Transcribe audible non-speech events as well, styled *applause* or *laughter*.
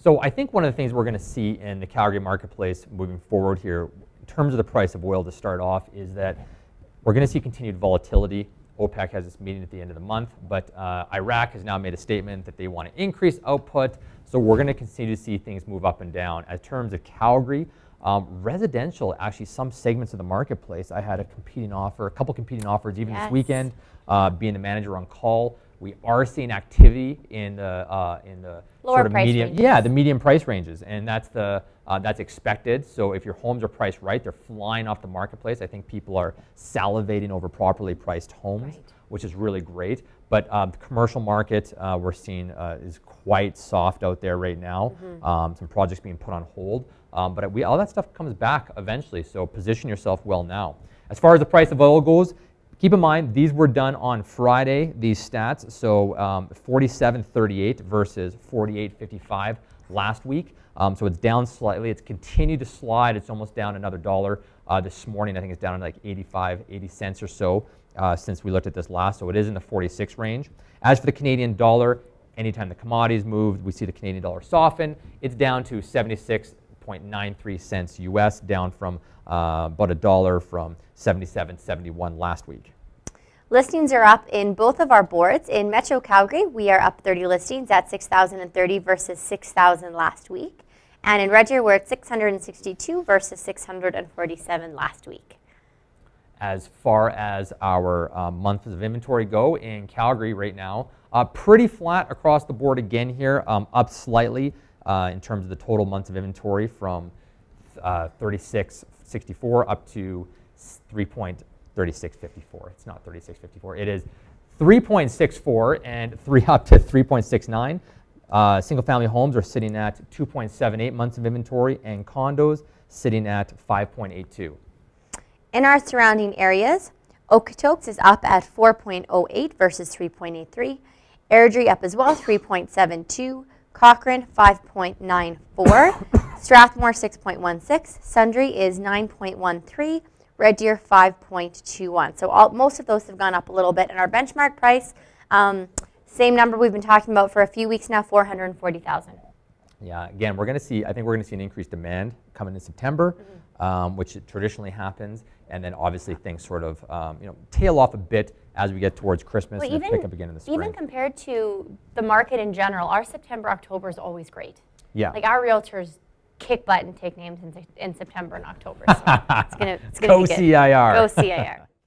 So I think one of the things we're going to see in the Calgary marketplace moving forward here, in terms of the price of oil to start off, is that we're going to see continued volatility. OPEC has this meeting at the end of the month, but uh, Iraq has now made a statement that they want to increase output. So we're going to continue to see things move up and down. In terms of Calgary, um, residential, actually, some segments of the marketplace, I had a competing offer, a couple competing offers even Yes. this weekend, uh, being the manager on call. We are seeing activity in the uh, in the Lower sort of price medium, ranges. yeah, the medium price ranges, and that's the uh, that's expected. So if your homes are priced right, they're flying off the marketplace. I think people are salivating over properly priced homes, Right. which is really great. But um, the commercial market uh, we're seeing uh, is quite soft out there right now. Mm-hmm. Um, some projects being put on hold, um, but we, all that stuff comes back eventually. So position yourself well now. As far as the price of oil goes, keep in mind these were done on Friday. These stats, so um, 47.38 versus 48.55 last week. Um, so it's down slightly. It's continued to slide. It's almost down another dollar uh, this morning. I think it's down to like 85, 80 cents or so uh, since we looked at this last. So it is in the 46 range. As for the Canadian dollar, anytime the commodities moved, we see the Canadian dollar soften. It's down to 76.93 cents US, down from uh, about a dollar from 77.71 last week. Listings are up in both of our boards. In Metro Calgary, we are up 30 listings at 6,030 versus 6,000 last week. And in Red Deer, we're at 662 versus 647 last week. As far as our uh, months of inventory go in Calgary right now, uh, pretty flat across the board again here, um, up slightly uh, in terms of the total months of inventory from uh, 36.64 up to 3. 3654. It's not 3654. It is 3.64 and three *laughs* up to 3.69. Uh, single family homes are sitting at 2.78 months of inventory and condos sitting at 5.82. In our surrounding areas, Okotoks is up at 4.08 versus 3.83. Airdrie up as well, 3.72. Cochrane, 5.94. *coughs* Strathmore, 6.16. Sundre is 9.13. Red Deer, 5.21. So all, most of those have gone up a little bit. And our benchmark price, um, same number we've been talking about for a few weeks now, 440,000. Yeah, again, we're going to see, I think we're going to see an increased demand coming in September, Mm-hmm. um, which traditionally happens. And then obviously things sort of, um, you know, tail off a bit as we get towards Christmas Well, and then pick up again in the spring. even compared to the market in general, our September, October is always great. yeah. Like our realtors kick butt and take names in, in September and October. *laughs* So it's gonna, it's gonna Go be. CIR. Go CIR. *laughs*